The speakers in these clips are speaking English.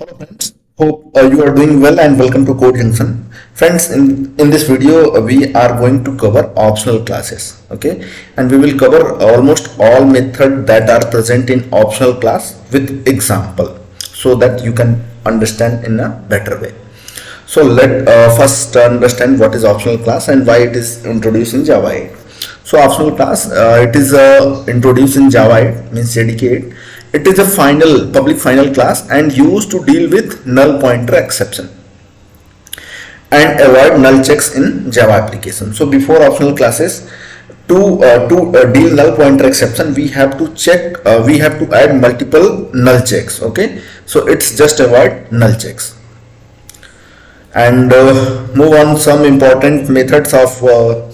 Hello friends, hope uh, you are doing well and welcome to Code Junction. Friends, in, in this video uh, we are going to cover optional classes, okay? And we will cover almost all methods that are present in optional class with example so that you can understand in a better way. So let uh, first understand what is optional class and why it is introduced in Java 8. So optional class, uh, it is uh, introduced in Java 8 means JDK 8 it is a final public final class and used to deal with null pointer exception and avoid null checks in Java application. So before optional classes, to uh, to uh, deal null pointer exception, we have to check, uh, we have to add multiple null checks. Okay, so it's just avoid null checks and uh, move on some important methods of uh,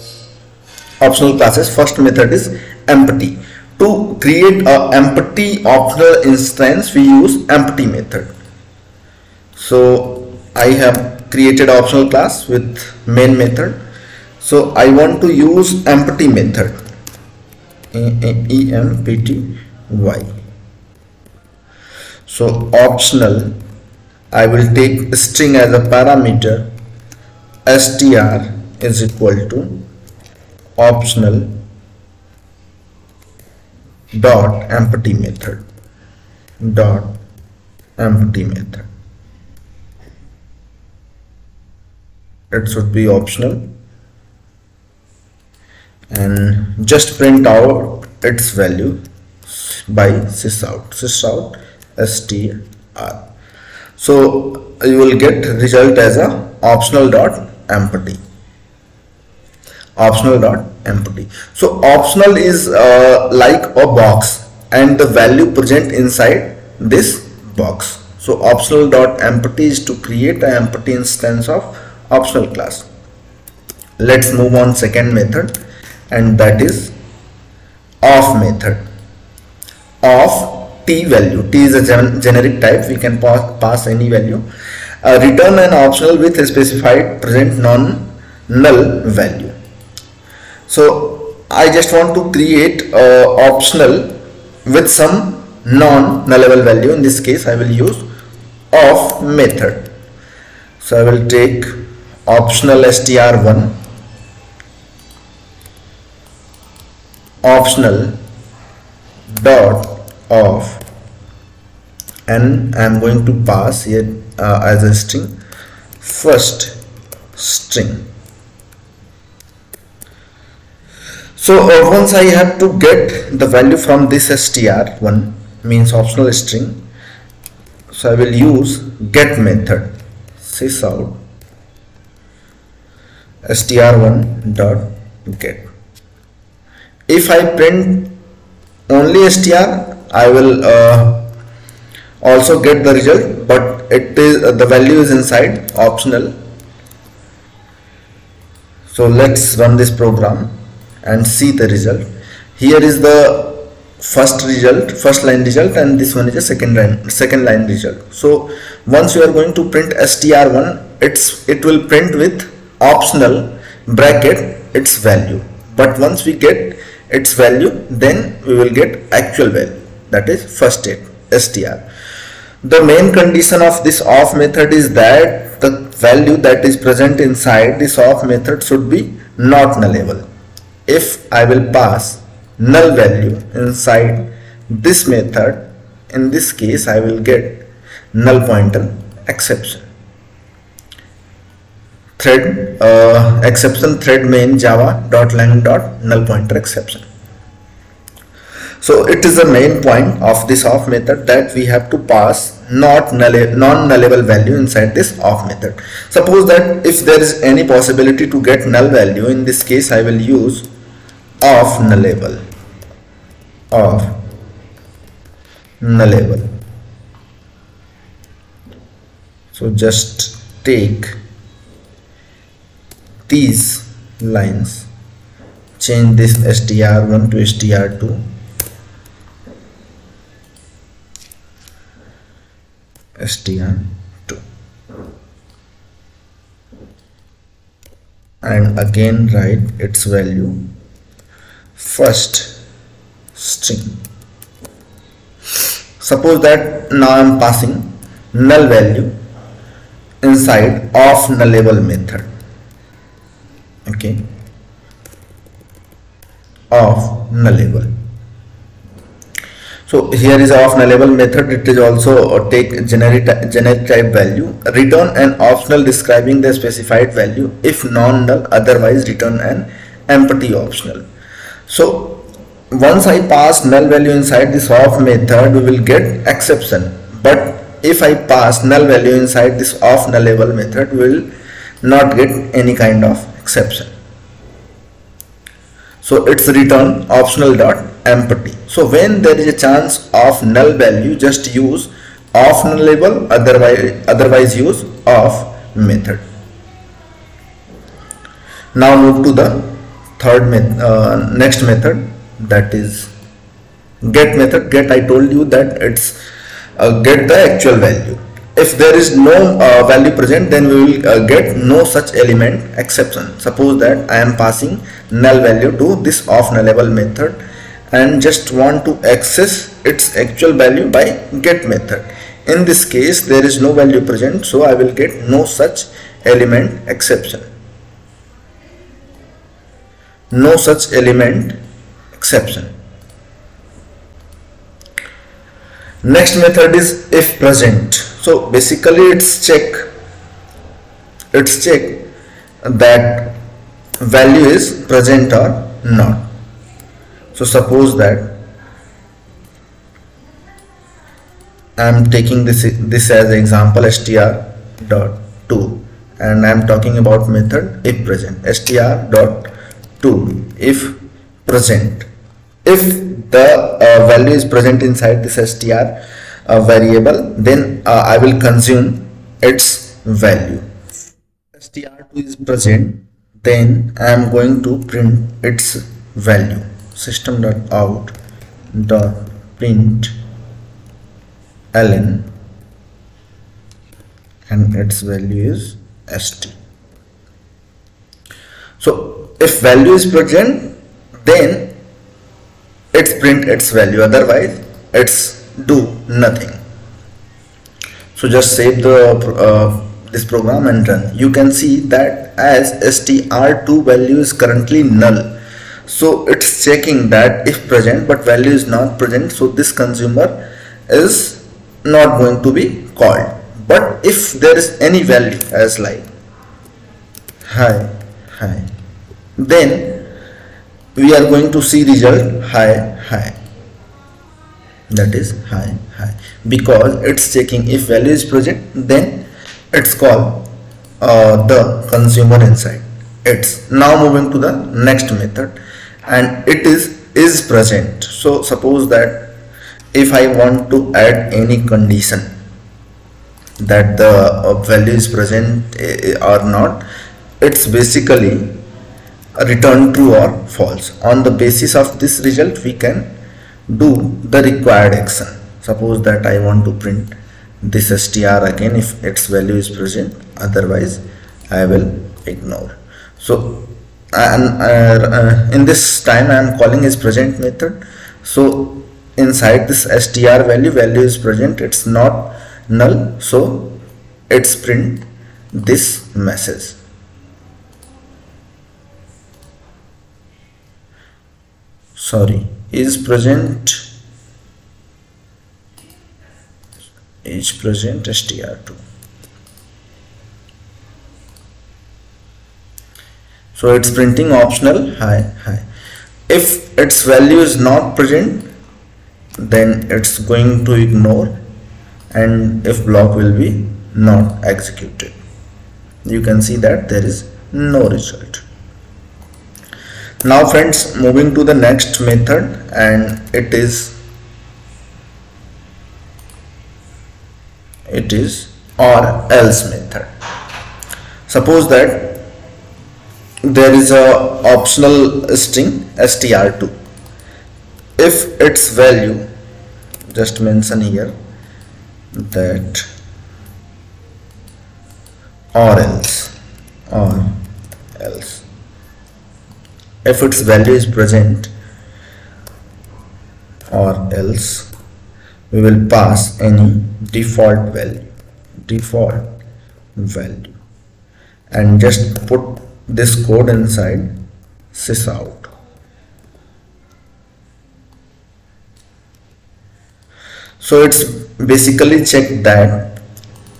optional classes. First method is empty to create a empty optional instance we use empty method. So I have created optional class with main method. So I want to use empty method. Empty so optional I will take string as a parameter. Str is equal to optional dot empty method. Dot empty method. It should be optional. And just print out its value by sysout. Sysout str so you will get result as a optional dot empty optional dot empty. So optional is uh, like a box and the value present inside this box. So optional dot empty is to create an empty instance of optional class. Let's move on second method and that is of method. Of t value. T is a gen generic type. We can pass, pass any value. Uh, return an optional with a specified present non null value so I just want to create uh, optional with some non nullable value. In this case I will use of method. So I will take optional str1 optional dot of and I am going to pass here uh, as a string. First string so uh, once I have to get the value from this str1 means optional string so I will use get method. Sysout str1 dot get. If I print only str I will uh, also get the result but it is uh, the value is inside optional. So let's run this program and see the result. Here is the first result first line result and this one is a second line second line result. So once you are going to print str1 it's it will print with optional bracket its value. But once we get its value then we will get actual value. That is first state str the main condition of this of method is that the value that is present inside this of method should be not nullable if I will pass null value inside this method in this case I will get null pointer exception. Thread uh, exception thread main java dot dot null pointer exception. So it is the main point of this of method that we have to pass not non-nullable value inside this of method. Suppose that if there is any possibility to get null value in this case I will use of nullable of nullable so just take these lines. Change this str1 to str2 str2 and again write its value first string. Suppose that now I am passing null value inside of nullable method okay of nullable so here is of nullable method. It is also uh, take generic generic type value return an optional describing the specified value if non null otherwise return an empty optional so once I pass null value inside this of method we will get exception. But if I pass null value inside this of nullable method we will not get any kind of exception. So it's return optional dot empty. So when there is a chance of null value just use of nullable otherwise otherwise use of method. Now move to the third method uh, next method that is get method. Get I told you that it's uh, get the actual value. If there is no uh, value present then we will uh, get no such element exception. Suppose that I am passing null value to this of nullable method and just want to access its actual value by get method. In this case there is no value present so I will get no such element exception no such element exception. Next method is if present. So basically it's check. It's check that value is present or not. So suppose that I am taking this this as example str dot to and I am talking about method if present. str dot to if present. If the uh, value is present inside this str uh, variable then uh, I will consume its value. Str2 is present then I am going to print its value. System dot out dot print ln and its value is st so if value is present then it's print its value. Otherwise it's do nothing. So just save the uh, this program and run. You can see that as str2 value is currently null. So it's checking that if present but value is not present. So this consumer is not going to be called. But if there is any value as like hi hi then we are going to see result hi hi. That is hi hi. Because it's checking if value is present then it's called uh, the consumer inside it's now moving to the next method and it is is present. So suppose that if I want to add any condition that the uh, value is present uh, or not it's basically return true or false. On the basis of this result we can do the required action. Suppose that I want to print this str again if its value is present otherwise I will ignore. So and uh, in this time I am calling is present method. So inside this str value value is present it's not null. So it's print this message sorry. Is present. Is present str2 so it's printing optional. Hi hi if its value is not present then it's going to ignore and if block will be not executed. You can see that there is no result now friends moving to the next method and it is it is or else method. Suppose that there is a optional string str2 if its value just mention here that or else or else if its value is present or else we will pass any default value default value. And just put this code inside sysout. So it's basically check that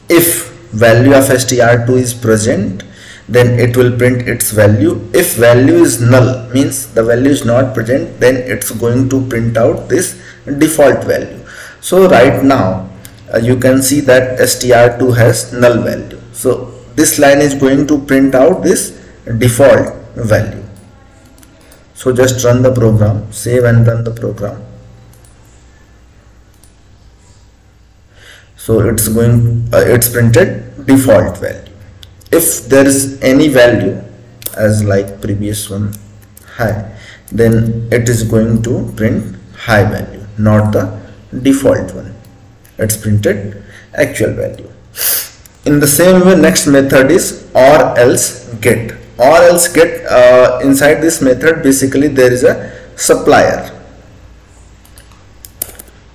if value of str2 is present then it will print its value. If value is null means the value is not present then it's going to print out this default value. So right now uh, you can see that str2 has null value. So this line is going to print out this default value. So just run the program save and run the program. So it's going uh, it's printed default value if there is any value as like previous one hi then it is going to print hi value not the default one. It's printed actual value. In the same way next method is or else get. Or else get uh, inside this method basically there is a supplier.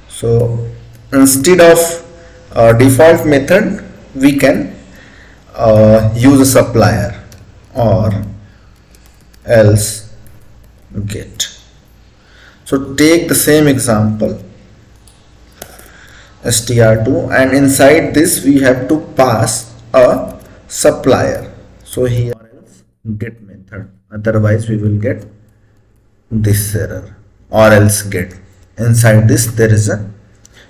So instead of uh, default method we can uh, use a supplier or else get. So take the same example str2 and inside this we have to pass a supplier. So here get method. Otherwise we will get this error or else get. Inside this there is a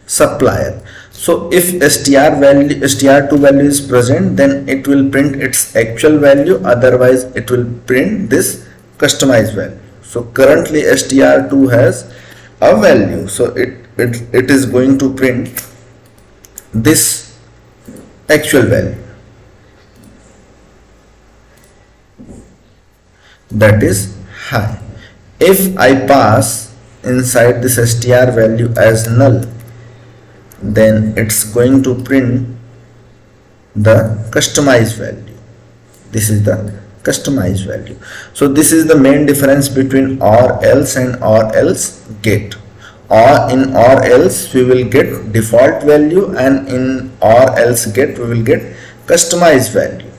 supplier so if str value str2 value is present then it will print its actual value. Otherwise it will print this customized value. So currently str2 has a value. So it it, it is going to print this actual value. That is hi. If I pass inside this str value as null then it's going to print the customized value. This is the customized value. So this is the main difference between or else and or else get. Or in or else we will get default value and in or else get we will get customized value.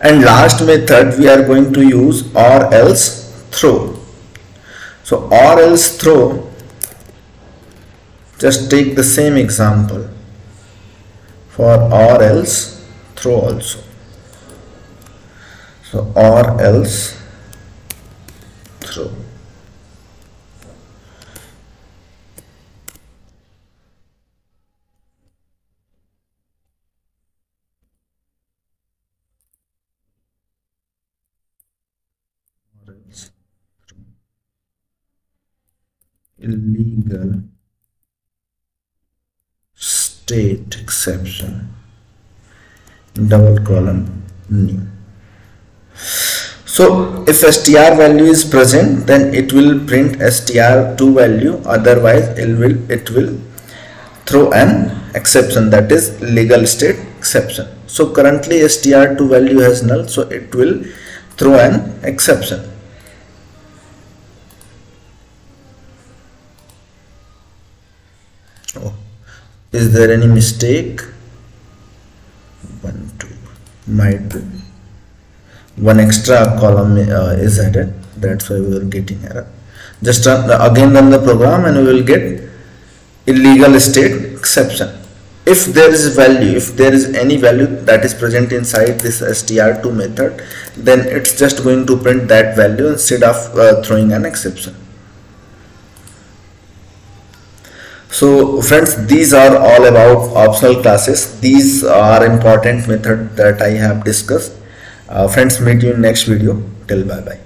And last method we are going to use or else throw. So or else throw just take the same example for or else throw also. So or else throw. Illegal state exception. Double column new so if str value is present then it will print str2 value. Otherwise it will it will throw an exception that is legal state exception. So currently str2 value has null so it will throw an exception is there any mistake? One two might be. One extra column uh, is added. That's why we are getting error. Just run, uh, again run the program and we will get illegal state exception. If there is value if there is any value that is present inside this str2 method then it's just going to print that value instead of uh, throwing an exception so friends these are all about optional classes. These are important method that i have discussed. Uh, friends meet you in next video. Till bye bye